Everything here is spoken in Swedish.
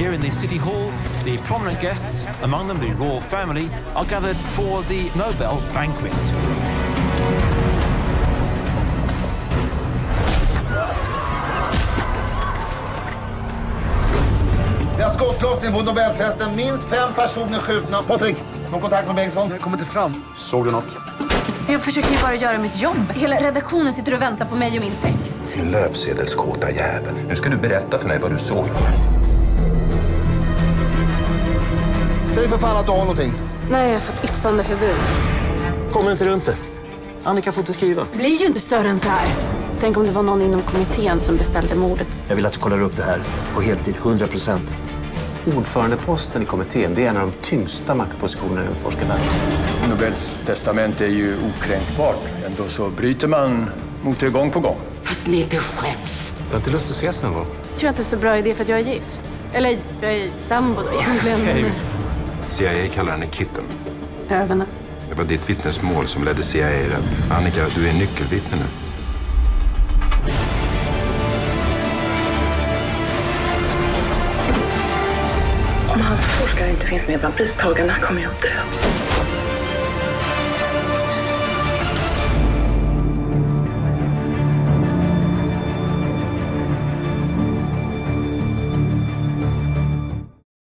Here in the City Hall, the prominent guests, among them the royal family, are gathered for the Nobel banquet. Vi har skottlossning på Nobelfesten. Minst fem personer skjutna. Patrik, någon kontakt med Bengtsson? Jag kommer inte fram. Såg du något? Jag försöker ju bara göra mitt jobb. Hela redaktionen sitter och väntar på mig och min text. Din löpsedelskåta jävel. Nu ska du berätta för mig vad du såg. Säg för fan att du har någonting. Nej, jag har fått yppandeförbud. Kommer inte runt det. Annika får inte skriva. Det blir ju inte större än så här. Tänk om det var någon inom kommittén som beställde mordet. Jag vill att du kollar upp det här på heltid, 100 procent. Ordförandeposten i kommittén det är en av de tyngsta maktpositionerna i forskarvärlden. Nobels testament är ju okränkbart. Ändå så bryter man mot det gång på gång. Jag har inte lust att ses någon gång. tror jag inte är så bra idé för att jag är gift. Eller, jag är sambo då egentligen. CIA kallar henne Kitten. Ögonen. Det var ditt vittnesmål som ledde CIA rätt. Annika, du är nyckelvittne nu. Om hans forskare inte finns med bland pristagarna kommer jag att dö.